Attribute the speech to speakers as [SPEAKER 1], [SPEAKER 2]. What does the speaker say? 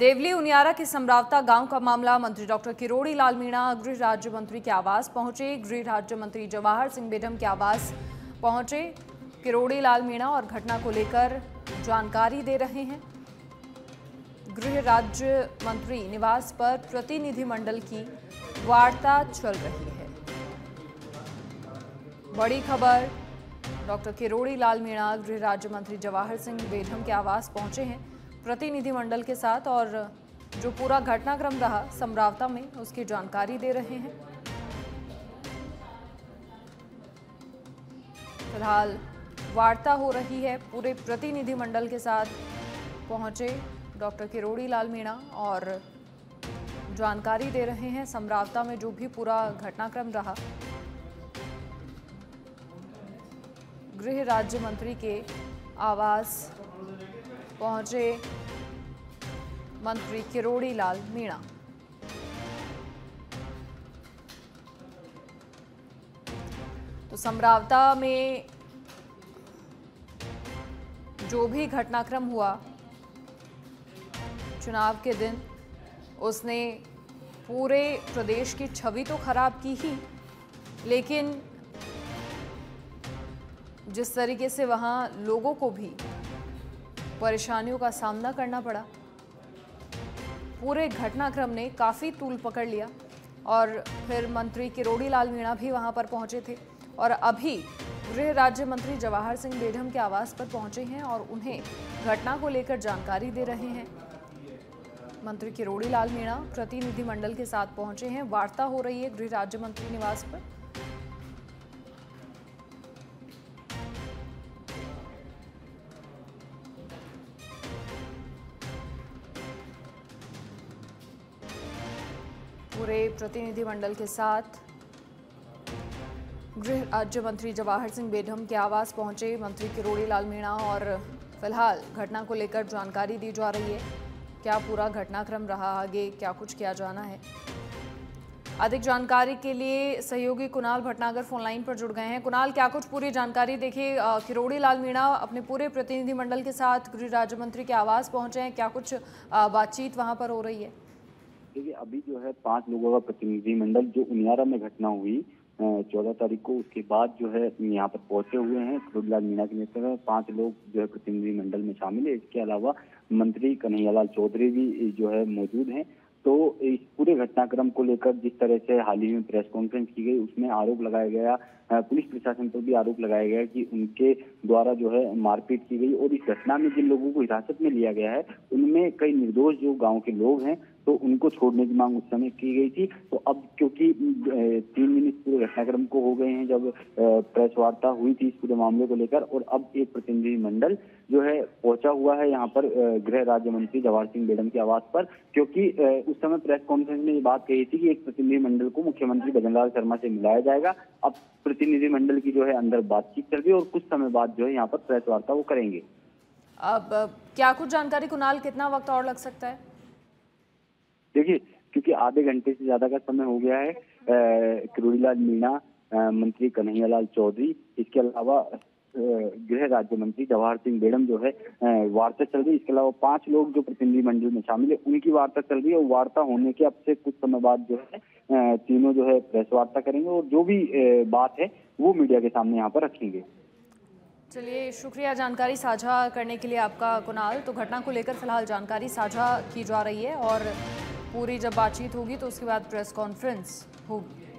[SPEAKER 1] देवली उनियारा के समरावता गाँव का मामला, मंत्री डॉक्टर किरोड़ी लाल मीणा, गृह राज्य मंत्री के आवास पहुँचे। गृह राज्य मंत्री जवाहर सिंह बेडम के आवास पहुँचे। किरोड़ी लाल मीणा और घटना को लेकर जानकारी दे रहे हैं। गृह राज्य मंत्री निवास पर प्रतिनिधिमंडल की वार्ता चल रही है। बड़ी खबर, डॉक्टर किरोड़ी लाल मीणा, गृह राज्य मंत्री जवाहर सिंह बेडम के आवास पहुँचे हैं। प्रतिनिधिमंडल के साथ और जो पूरा घटनाक्रम रहा, समरावता में उसकी जानकारी दे रहे हैं। फ़िलहाल वार्ता हो रही है, पूरे प्रतिनिधिमंडल के साथ पहुँचे डॉक्टर किरोड़ी लाल मीणा और जानकारी दे रहे हैं समरावता में जो भी पूरा घटनाक्रम रहा। गृह राज्य मंत्री के आवास पहुँचे मंत्री किरोड़ी लाल मीणा। तो समरावता में जो भी घटनाक्रम हुआ, चुनाव के दिन उसने पूरे प्रदेश की छवि तो खराब की ही, लेकिन जिस तरीके से वहाँ लोगों को भी परेशानियों का सामना करना पड़ा। पूरे घटनाक्रम ने काफ़ी तूल पकड़ लिया और फिर मंत्री किरोड़ी लाल मीणा भी वहाँ पर पहुँचे थे और अभी गृह राज्य मंत्री जवाहर सिंह बेढम के आवास पर पहुँचे हैं और उन्हें घटना को लेकर जानकारी दे रहे हैं। मंत्री किरोड़ी लाल मीणा प्रतिनिधिमंडल के साथ पहुँचे हैं। वार्ता हो रही है गृह राज्य मंत्री निवास पर। पूरे प्रतिनिधिमंडल के साथ। गृह राज्य मंत्री जवाहर सिंह बेडम के आवास पहुँचे। मंत्री किरोड़ी लाल मीणा और फ़िलहाल घटना को लेकर जानकारी दी जा रही है। क्या पूरा घटनाक्रम रहा आगे? क्या कुछ किया जाना है? अधिक जानकारी के लिए सहयोगी कुणाल भटनागर फ़ोन लाइन पर जुड़ गए हैं। कुणाल, क्या कुछ पूरी जानकारी? देखिए किरोड़ी लाल मीणा अपने पूरे प्रतिनिधिमंडल के साथ गृह राज्य मंत्री के आवास पहुँचे हैं। क्या कुछ बातचीत वहाँ पर हो रही है?
[SPEAKER 2] देखिए अभी जो है पाँच लोगों का प्रतिनिधिमंडल, जो उनियारा में घटना हुई चौदह तारीख को, उसके बाद जो है यहाँ पर पहुँचे हुए हैं खुदलाल मीणा के नेतृत्व में पाँच लोग जो है प्रतिनिधिमंडल में शामिल है। इसके अलावा मंत्री कन्हैयालाल चौधरी भी जो है मौजूद हैं। तो इस पूरे घटनाक्रम को लेकर जिस तरह से हाल ही में प्रेस कॉन्फ्रेंस की गई, उसमें आरोप लगाया गया पुलिस प्रशासन पर भी आरोप लगाया गया कि उनके द्वारा जो है मारपीट की गई। और इस घटना में जिन लोगों को हिरासत में लिया गया है, उनमें कई निर्दोष जो गाँव के लोग हैं तो उनको छोड़ने की मांग उस समय की गई थी। तो अब क्योंकि तीन दिन इस पूरे घटनाक्रम को हो गए हैं जब प्रेस वार्ता हुई थी इस पूरे मामले को लेकर और अब एक प्रतिनिधि मंडल जो है पहुँचा हुआ है यहाँ पर गृह राज्य मंत्री जवाहर सिंह बेडम के आवास पर। क्योंकि उस समय प्रेस कॉन्फ्रेंस में ये बात कही थी कि एक प्रतिनिधिमंडल को मुख्यमंत्री भजनलाल शर्मा से मिलाया जाएगा। अब प्रतिनिधिमंडल की जो है अंदर बातचीत चल रही और कुछ समय बाद जो है यहाँ पर प्रेस वार्ता वो करेंगे।
[SPEAKER 1] अब, क्या कुछ जानकारी कुणाल, कितना वक्त और लग सकता है?
[SPEAKER 2] देखिए, क्योंकि आधे घंटे से ज़्यादा का समय हो गया है किरोड़ीलाल मीणा मंत्री कन्हैयालाल चौधरी, इसके अलावा गृह राज्य मंत्री जवाहर सिंह बेडम जो है वार्ता चल रही है। इसके अलावा पाँच लोग जो प्रतिनिधि मंडल में शामिल है, उनकी वार्ता चल रही है। और वार्ता होने के अब से कुछ समय बाद जो है तीनों जो है प्रेस वार्ता करेंगे और जो भी बात है, वो मीडिया के सामने यहाँ पर रखेंगे।
[SPEAKER 1] चलिए, शुक्रिया जानकारी साझा करने के लिए आपका कुणाल। तो घटना को लेकर फ़िलहाल जानकारी साझा की जा रही है और पूरी जब बातचीत होगी तो उसके बाद प्रेस कॉन्फ्रेंस होगी।